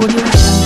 Audio